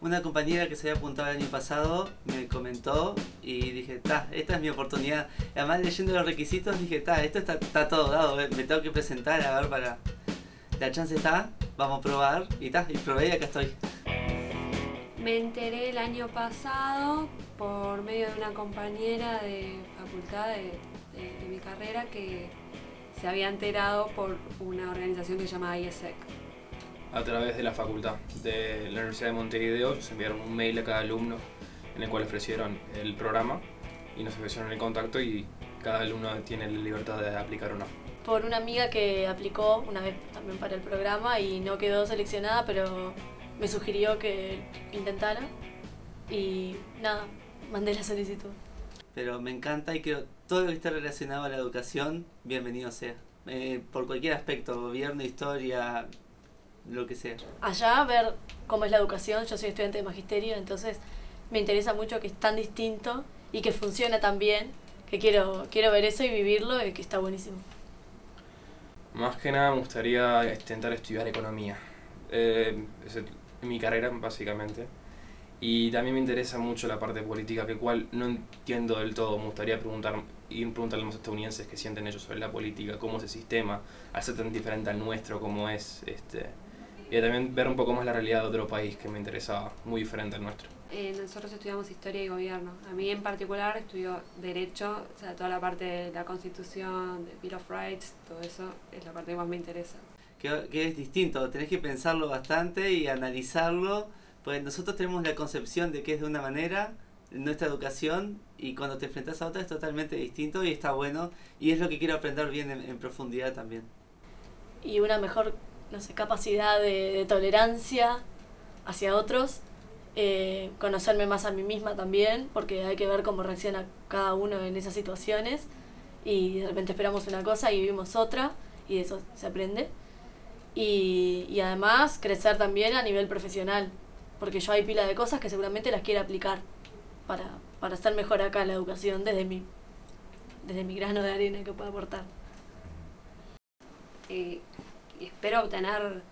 una compañera que se había apuntado el año pasado me comentó y dije, ta, esta es mi oportunidad. Además leyendo los requisitos dije, ta, esto está, todo dado, eh, me tengo que presentar a ver para... La chance está, vamos a probar y ta, y probé y acá estoy. Me enteré el año pasado por medio de una compañera de facultad de, mi carrera que se había enterado por una organización que se llama IESEC. A través de la facultad de la Universidad de Montevideo. Nos enviaron un mail a cada alumno en el cual ofrecieron el programa y nos ofrecieron el contacto y cada alumno tiene la libertad de aplicar o no. por una amiga que aplicó una vez también para el programa y no quedó seleccionada, pero me sugirió que intentara y nada, mandé la solicitud. Pero me encanta y creo todo lo que esté relacionado a la educación, bienvenido sea. Eh, por cualquier aspecto, gobierno, historia, lo que sea. Allá ver cómo es la educación, yo soy estudiante de magisterio, entonces me interesa mucho que es tan distinto y que funciona tan bien, que quiero, quiero ver eso y vivirlo y que está buenísimo. Más que nada me gustaría intentar estudiar economía. Eh, es el- mi carrera básicamente. Y también me interesa mucho la parte política, que cual no entiendo del todo. Me gustaría preguntar, ir a preguntarle a los estadounidenses qué sienten ellos sobre la política, cómo es el sistema, al ser tan diferente al nuestro, cómo es. Este, y también ver un poco más la realidad de otro país que me interesaba, muy diferente al nuestro. Eh, nosotros estudiamos historia y gobierno. A mí en particular estudio derecho, o sea, toda la parte de la constitución, de Bill of Rights, todo eso es la parte que más me interesa. Que, que es distinto, tenés que pensarlo bastante y analizarlo, pues nosotros tenemos la concepción de que es de una manera nuestra educación y cuando te enfrentas a otra es totalmente distinto y está bueno y es lo que quiero aprender bien en, en profundidad también. y una mejor, no sé, capacidad de, tolerancia hacia otros, eh, conocerme más a mí misma también, porque hay que ver cómo reacciona cada uno en esas situaciones y de repente esperamos una cosa y vivimos otra y de eso se aprende. Y, y además crecer también a nivel profesional, porque yo hay pila de cosas que seguramente las quiero aplicar para, para estar mejor acá en la educación desde mi, desde mi grano de arena que puedo aportar. Eh, espero obtener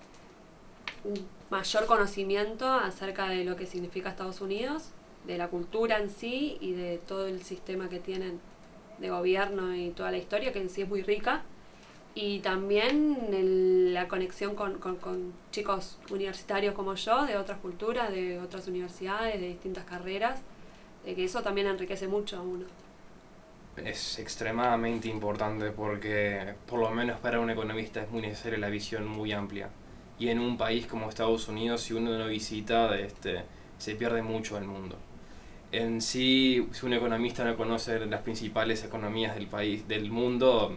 un mayor conocimiento acerca de lo que significa Estados Unidos, de la cultura en sí y de todo el sistema que tienen de gobierno y toda la historia, que en sí es muy rica. Y también el- la conexión con, con- con chicos universitarios como yo, de otras culturas, de otras universidades, de distintas carreras, de que eso también enriquece mucho a uno. Es extremadamente importante porque, por lo menos para un economista, es muy necesaria la visión muy amplia. Y en un país como Estados Unidos, si uno no visita, este, se pierde mucho del mundo. En sí, si un economista no conoce las principales economías del país, del mundo,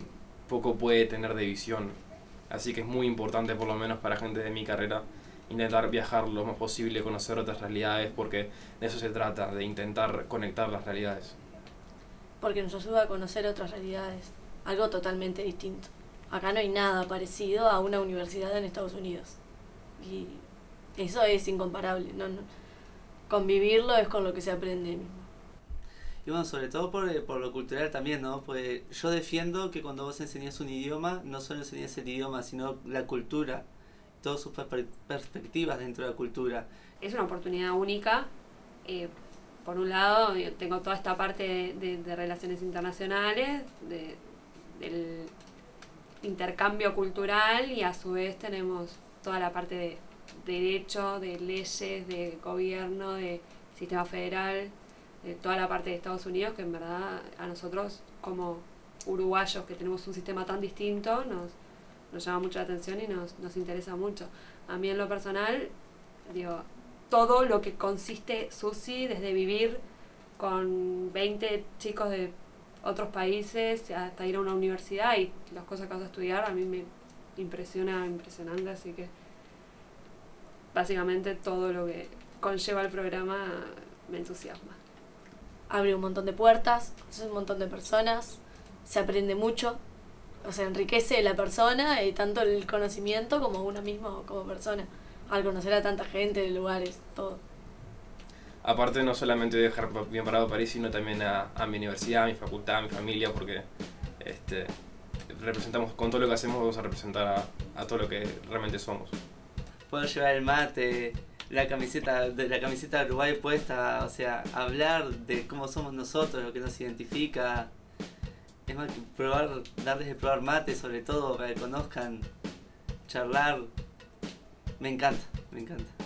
poco puede tener de visión. Así que es muy importante, por lo menos para gente de mi carrera, intentar viajar lo más posible, conocer otras realidades, porque de eso se trata, de intentar conectar las realidades. Porque nos ayuda a conocer otras realidades, algo totalmente distinto. Acá no hay nada parecido a una universidad en Estados Unidos. Y eso es incomparable. No, no. Convivirlo es con lo que se aprende mismo. Y bueno, sobre todo por, eh, por lo cultural también, ¿no? Pues yo defiendo que cuando vos enseñás un idioma, no solo enseñás el idioma, sino la cultura, todas sus per- perspectivas dentro de la cultura. es una oportunidad única. Eh, por un lado, yo tengo toda esta parte de, relaciones internacionales, de- del intercambio cultural y a su vez tenemos toda la parte de derecho, de leyes, de gobierno, de sistema federal, de toda la parte de Estados Unidos que en verdad a nosotros como uruguayos que tenemos un sistema tan distinto nos, nos llama mucho la atención y nos, nos interesa mucho. A mí en lo personal, digo, todo lo que consiste Susi, desde vivir con 20 chicos de otros países hasta ir a una universidad y las cosas que vas a estudiar, a mí me impresiona, impresionante, así que básicamente todo lo que conlleva el programa me entusiasma. Abre un montón de puertas, conoces un montón de personas, se aprende mucho, o sea, enriquece la persona y tanto el conocimiento como uno mismo como persona, al conocer a tanta gente, de lugares, todo. Aparte no solamente de dejar bien parado París, sino también a, a mi universidad, a mi facultad, a mi familia, porque este, representamos, con todo lo que hacemos vamos a representar a, a todo lo que realmente somos. Poder llevar el mate la camiseta de la camiseta de Uruguay puesta, o sea, hablar de cómo somos nosotros, lo que nos identifica. Es más que probar, darles de probar mate sobre todo para que conozcan, charlar. Me encanta, me encanta.